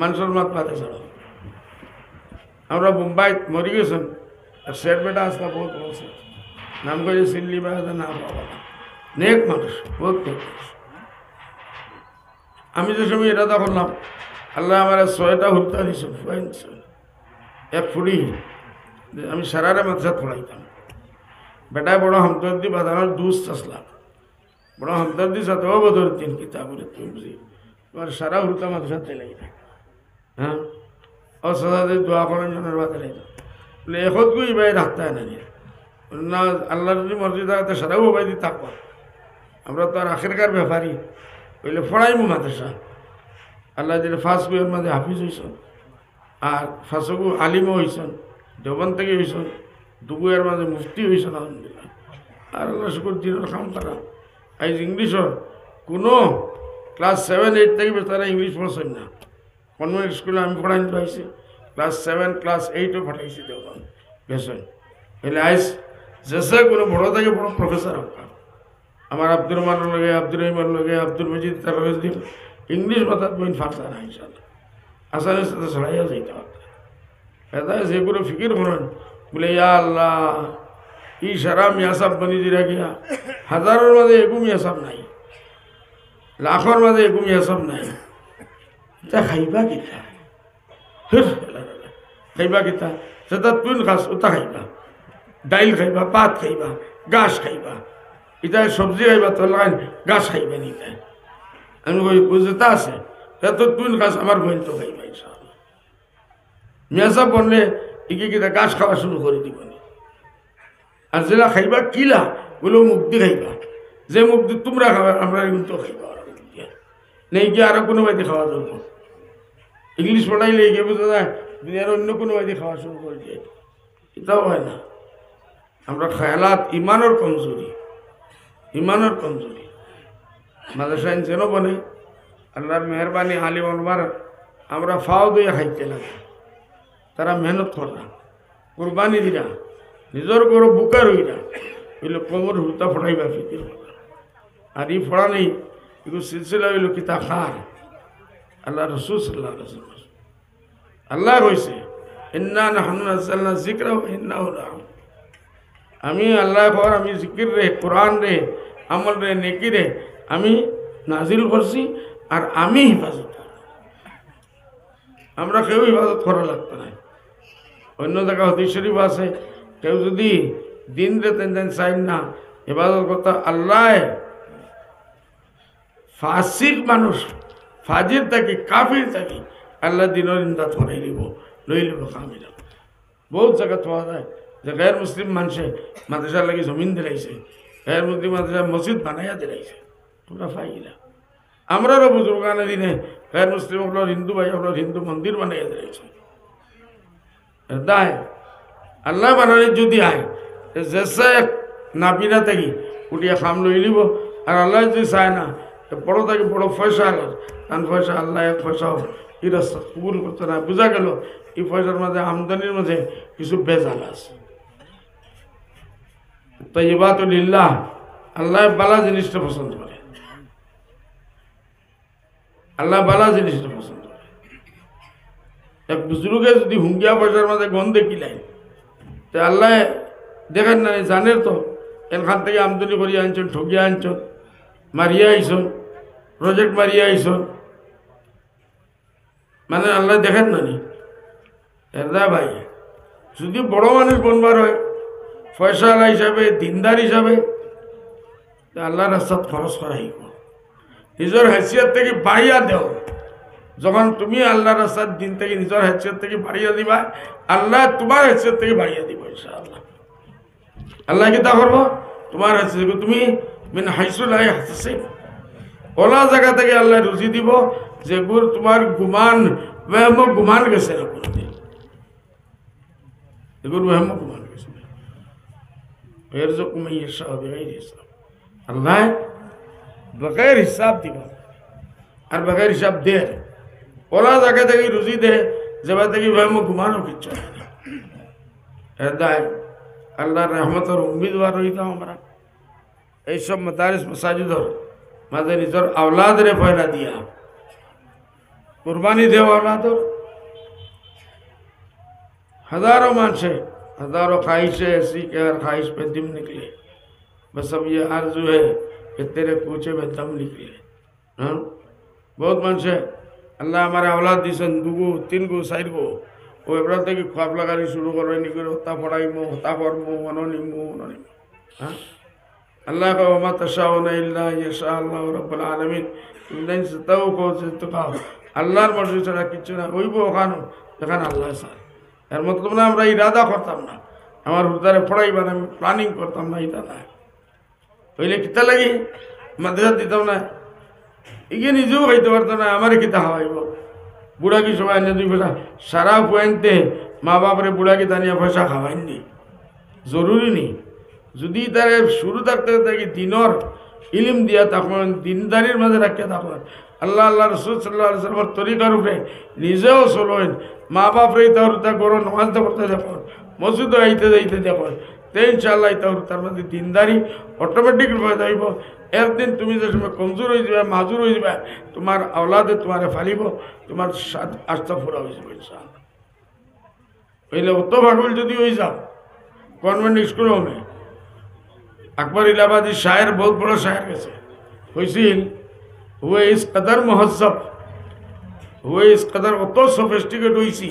মানুষের মাত পাতে ছাড়ো। আমরা মুম্বাই মরি গেছেন, আর শের বেটা আসলা বহুত বলছে। নাম করে সিল্লি বা নাম বাবা না। নেক মানুষ, বহুত নেক মানুষ। আমি যে সময় ইরাদা করলাম আল্লাহ আমার ছয়টা হুলতা দিছে এক ফুড়ি আমি সারারে মাদ্রাসাত পড়াইতাম। বেটায় বড় হামদর্দি বাজানোর দুস আসলাম বড় হামদর্দি সাথে ও বদর দিন কিতাবুর তুমি তোমার সারা হুলতা মাদ্রাসাতে লাগে হ্যাঁ? ও সাদাদের দোয়া করার জন্য বাজারে বলে এখত গুই বাই রাখতে না নিয়ে। না, আল্লাহ যদি মর্জি থাকতে সারাও বাই দিতে থাকব আমরা তো আর আখেরকার ব্যাপারী। বলে, ফড়াইমু মাদ্রাসা আল্লাহ দিলে ফার্স্ট বইয়ের মধ্যে হাফিজ হয়েছেন আর ফাঁসগু আলিমও হয়েছেন দেবন থেকে হয়েছেন দুগুয়ের মাঝে মুফতি হয়েছেন আলহামদুলিল্লাহ। আর আল্লাহ শুকুর, দিনের কাম তারা। আইজ ইংলিশর কোনো ক্লাস সেভেন, এইট থেকে তারা ইংলিশ পড়ছেন না। কনভেন্ট স্কুলে আমি পড়াই পাইছি। ক্লাস সেভেন, ক্লাস এইটও পাঠাইছি দেওয়ান বেসন এলে আইস যেসে কোনো বড় থেকে বড় প্রফেসর হোক আমার আব্দুর রহমানের লগে আব্দুর রহিমার লগে আব্দুল মজিদ তার লগে দিন ইংলিশ মাথাত বইন ফাঁকতা না ইনশাল্লাহ আসানের সাথে ছড়াইয়া যাইতে পারত এটা যেগুলো ফিকির করেন বলে, ইয়া আল্লাহ, ই সারা মিয়াসাব বনি দিরা গিয়া। হাজারের মাঝে এগু মিয়াসাব নাই। লাখর মাঝে এগু মিয়াসাব নাই। তা খাইবা কিতা খাইবা কিতা সেটা তুন খাস ওটা খাইবা ডাইল খাইবা পাত খাইবা গাছ খাইবা এটা সবজি খাইবা তো লাগাই গাছ খাইবা নি তাই আমি কই বুঝতে আছে এত তুন গাছ আমার বোন তো খাইবা ইনশাআল্লাহ মেসা বললে ইকে কিটা গাছ খাওয়া শুরু করে দিব আর যেটা খাইবা কিলা বলে মুক্তি খাইবা যে মুক্তি তোমরা খাবা আমরা কিন্তু খাইবা নেই কি আরও কোনো বাইতে খাওয়া যাব ইংলিশ পড়াইলে গিয়ে বোঝা যায় দুনিয়ার অন্য কোনো বাইতে খাওয়া শুরু করে দিয়ে এটাও হয় না। আমরা খেয়ালাত ইমানের কমজোরি। ইমানের কমজোরি। মাদ্রাসাইন যেন বনে আল্লাহর মেহরবানি আলিম আলমার, আমরা ফাও দিয়ে খাইতে লাগে। তারা মেহনত করা কোরবানি দিরা নিজের গরো বুকা রইরা এগুলো কোমর হুতা ফড়াইবা ফিকির করা। আর ই ফড়া নেই এগুলো সিলসিলা হইল কিতা খার। আল্লাহ রসুল সাল্লাহ রসুল আল্লাহ কইছে ইন্না নাহনু নাযালনা যিকরা ওয়া ইন্না আমি আল্লাহ খবর আমি জিকির রে কোরআন রে আমল রে নেকি রে আমি নাজিল করছি আর আমি হেফাজত। আমরা কেউ হেফাজত করা লাগতো না। অন্য জায়গা হদিস শরীফ আছে, কেউ যদি দিন রে তেন তেন চাইন না, হেফাজত করতে আল্লাহ ফাসিক মানুষ। ফাজির থাকি, কাফির থাকি, আল্লাহ দিনের ইন্দা থরাই লিব লই লিব বহুত জায়গা থা যায় যে গায়ের মুসলিম মানুষে মাদ্রাসার লাগি জমিন দিলাইছে গায়ের মুসলিম মাদ্রাসা মসজিদ বানাইয়া দিলাইছে। তোমরা ফাইলা। আমরারও বুজুর্গানে দিনে গায়ের মুসলিম হল, হিন্দু ভাই হল, হিন্দু মন্দির বানাইয়া দিলাইছে। দায়, আল্লাহ বানালে যদি আয় যে নাপিনা থাকি, উঠিয়া খাম লই নিব, আর আল্লাহ যদি চায় না বড় থাকি বড় পয়সা আলার কারণ পয়সা আল্লাহ পয়সা ই রাস্তা কবুল করতে না। বোঝা গেল, এই পয়সার মাঝে আমদানির মাঝে কিছু বেজাল আছে। তৈবাত লিল্লাহ, আল্লাহ বালা জিনিসটা পছন্দ করে। আল্লাহ বালা জিনিসটা পছন্দ করে। এক বুজুর্গে যদি হুঙ্গিয়া পয়সার মাঝে গন্ধে কিলাই তো আল্লাহ দেখেন না জানের তো, এখান থেকে আমদানি করিয়া আনছেন ঠকিয়া আনছেন। মারিয়া আইসন প্রজেক্ট মারিয়া আইসন। মানে আল্লাহ দেখেন না নি? এরদা ভাই, যদি বড় মানুষ বনবার হয় পয়সাওয়ালা হিসাবে, দিনদার হিসাবে আল্লাহ রাস্তাত খরচ করাই নিজের হাইসিয়ত থেকে বাড়িয়া দেও। যখন তুমি আল্লাহ রাস্তার দিন থেকে নিজের হাইসিয়ত থেকে বাড়িয়া দিবা, আল্লাহ তোমার হাইসিয়ত থেকে বাড়িয়া দিব, ইনশাআল্লাহ। আল্লাহ কি তা করব? তোমার হাইসিয়ত তুমি মিন হাইসুল্লাহ হাসিব ওলা জায়গা থেকে আল্লাহ রুজি দিব যেগুলো তোমার গুমান ওয়াহম গুমান গেছে না কোনোদিন এগুলো ওয়াহম গুমান গেছে এর যে কুমাই হিসাব বেগাইর হিসাব আল্লাহ বগैर হিসাব দিব আর বগैर হিসাব দে ওলা জায়গা থেকে রুজি দে যেবা থেকে ওয়াহম গুমানও কিচ্ছু হয় না হেদায় আল্লাহর রহমতের উম্মিদবার রইতাম আমরা এইসব মদারিস মসাজিদর মাঝে নিজের আওলাদরে পয়লা দিয়া कुर्बानी देवाला तो हजारों मानसे हजारों ख्वाहिशें ऐसी कि हर ख्वाहिश पे दम निकले बस अब ये आरजू है कि तेरे पूछे में दम निकले हाँ बहुत मानसे अल्लाह हमारे औलाद दिसन दुगो तीन गो চার গো ও এবার থেকে খোয়াব লাগানি শুরু করবে নি করে হত্যা পড়াইমো হত্যা করবো অননিমো অননিমো হ্যাঁ अल्लाह আল্লাহ কামা তাশাউনা আল্লাহ রব্বুল আলমিন। আল্লাহর মর্জি ছাড়া কিচ্ছু না হইব ওখানো এখানে আল্লাহ সার এর মতলব না, আমরা ইরাদা করতাম না। আমার হুদারে পড়াইবা না আমি প্ল্যানিং করতাম না এটা না হইলে কিতা লাগি? মাদ্রাসা দিতাম না। এগিয়ে নিজেও খাইতে পারতো না, আমার কিতা হওয়াইব বুড়া কি সবাই এনে দুই পয়সা? সারা পয়েন্টে মা বাপরে বুড়া কিতা নিয়ে পয়সা খাওয়াইনি জরুরি নেই যদি তারে শুরু থাকতে থাকি দিনর ইলিম দিয়া তখন দিনদারির মাঝে রাখিয়া তখন আল্লাহ আল্লাহ রসুল সাল্লাহ সাল্লামের তরিকার উপরে নিজেও চলেন মা বাপরে তার তা করো নমাজতে পড়তে দেখুন মসজিদও আইতে যাইতে দেখুন তো ইনশাল্লাহ তার তার মধ্যে দিনদারি অটোমেটিক হয়ে যাইব। একদিন তুমি যে সময় কমজোর হয়ে যাবে, মাজুর হয়ে যাবে, তোমার আওলাদে তোমার ফালিব, তোমার আস্থা ফুরা হয়ে যাবে ইনশাল্লাহ হইলে অত ভাগল যদি হয়ে যাও কনভেন্ট স্কুল হবে। अकबर इलाहाबादी शायर बहुत बड़ा शायर वैसे हुसैन हुए इस कदर महोत्सव हुए इस कदर तो सोफेस्टिकेट हुई सी,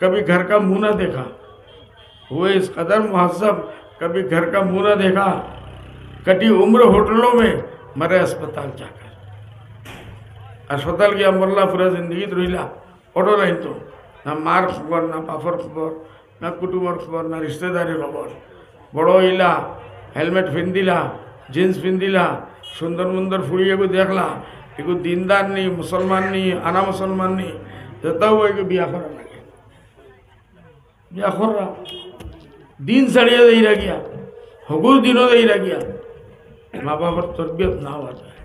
कभी घर का मुँह ना देखा। हुए इस कदर महोत्सव कभी घर का मुँह ना देखा। कटी उम्र होटलों में, मरे अस्पताल जाकर। अस्पताल गया मरला पूरा ज़िंदगी तो रोहिला ऑटो लाइन तो ना मार खबर ना पाफर खबर ना कुटुबर खबर ना रिश्तेदारी खबर बड़ो इला হেলমেট পিন্ধিলা, জিন্স পিন্ধিলা, সুন্দর মুন্দর ফুড়ি এগু দেখলা এগু দিনদার নি, মুসলমান নি, আনা মুসলমান নি তাও এগু বিয়া করা লাগে বিয়া করা। দিন ছাড়িয়ে দেই রাখিয়া হগুর দিনও দেই রাখিয়া মা বাবার তরবিয়ত না হওয়া যায়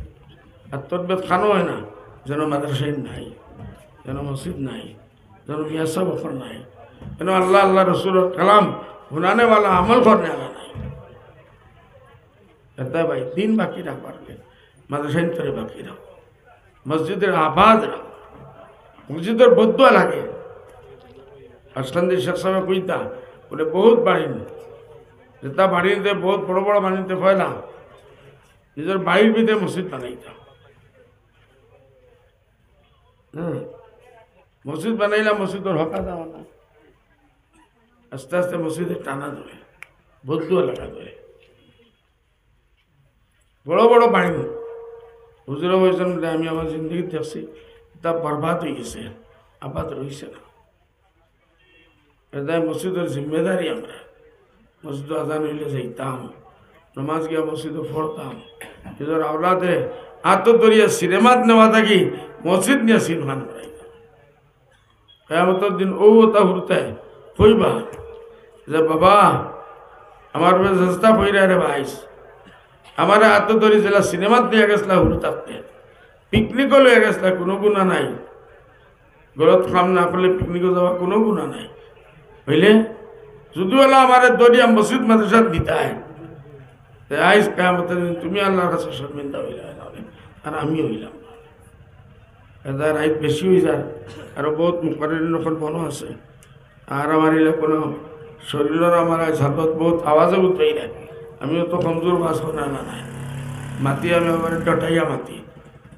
আর তরবিয়ত খানো হয় না, যেন মাদ্রাসায় নাই, যেন মসজিদ নাই, যেন মিয়াসা বফর নাই, যেন আল্লাহ আল্লাহ রসুল কালাম হুনানেওয়ালা আমল করনে আলা ভাই, দিন বাকি রাখবার মাদ্রাসাইন করে বাকি রাখো মসজিদের আবাদ রাখো মসজিদের বদ্ধ লাগে। আসলান্দি শেখ সাহেব কইতা বলে বহুত বাড়িনি। যেটা বাড়িতে বহুত বড় বড় বাড়িতে পয়লা নিজের বাড়ির ভিতরে মসজিদ বানাইতাম। হ্যাঁ মসজিদ বানাইলাম, মসজিদের হকা দেওয়া না আস্তে আস্তে মসজিদে টানা ধরে বদ্ধ লাগা ধরে। বড় বড় বাড়ি হুজুর বলছেন আমি আমার জিন্দগি দেখছি, তা বরবাদ হয়ে গেছে, আবাদ রয়েছে না এটা মসজিদের জিম্মেদারি আমরা মসজিদ আজান হইলে যাইতাম নমাজ গিয়া মসজিদে পড়তাম নিজের আওলাদে আত্মদরিয়া সিনেমাত নেওয়া থাকি মসজিদ নিয়ে সিনেমান বানাইতাম কেয়ামতের দিন ও তা হুরতে কইবা যে বাবা আমার চেষ্টা কইরা রে ভাইস আমার হাত ধরে জেলা সিনেমাত নিয়ে গেছিলা হুরু থাকতে পিকনিকও লয়ে গেছিলা, কোনো গুণা নাই। ঘরত কাম না করলে পিকনিকও যাওয়া কোনো গুণা নাই। হইলে যদি হলো আমার দরিয়া মসজিদ মাদ্রাসাত দিতায় আইস কেয়ামতের তুমি আল্লাহর কাছে শর্মিন্দা হইলা আর আমি হইলাম এটা রাইত বেশি হয়ে যায় আৰু বহুত মুখের নখন আছে। আর আমার এলে কোনো শরীরের আমার আজ হাতত বহুত আওয়াজে উঠেই না আমিও তো কমজোর বাস না না নাই মাতি আমি আমার ডটাইয়া মাতি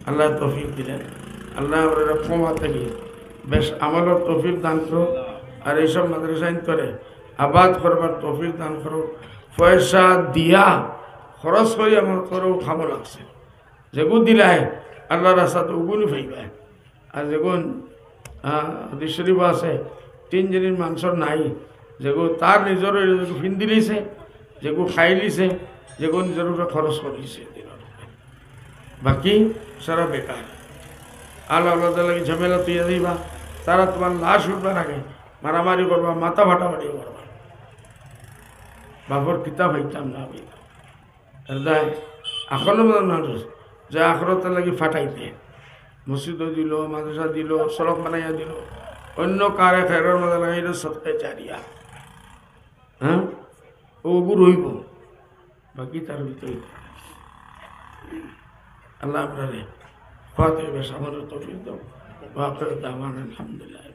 আল্লাহ তৌফিক দিলেন আল্লাহ আমার কমা থাকি বেশ আমলের তৌফিক দান করো আর এইসব মাদ্রাসাইন করে আবাদ করবার তৌফিক দান করো পয়সা দিয়া খরচ করে আমার করো খামো লাগছে যেগু দিলাই আল্লাহ রাস্তাতে উগুনি ফাইবাই আর যেগুন শরীফ আছে তিনজনীর মাংসর নাই যেগু তার নিজের ফিন্দি লিছে যেগু খাই লিছে যেগু নিজের উপরে খরচ করিছে দিনের বাকি সারা বেকার। আল্লাহ আল্লাহ লাগে ঝামেলা তুই দিবা? তারা তোমার লাশ উঠবার আগে মারামারি করবা, মাথা ফাটাফাটি করবা। বাবর কিতাব হইতাম না হইতাম হৃদয় এখনও মানুষ যে আখরতে লাগি ফাটাইতে মসজিদ দিল, মাদ্রাসা দিল, সড়ক বানাইয়া দিল। অন্য কারে ফেরার মধ্যে লাগাইল সৎকে চারিয়া। ওগু রইব বাকি তার ভিতরে আল্লাহ আপনারে খাওয়াতে বেশ আমাদের তফিক দাও। আপনার দাম আলহামদুলিল্লাহ।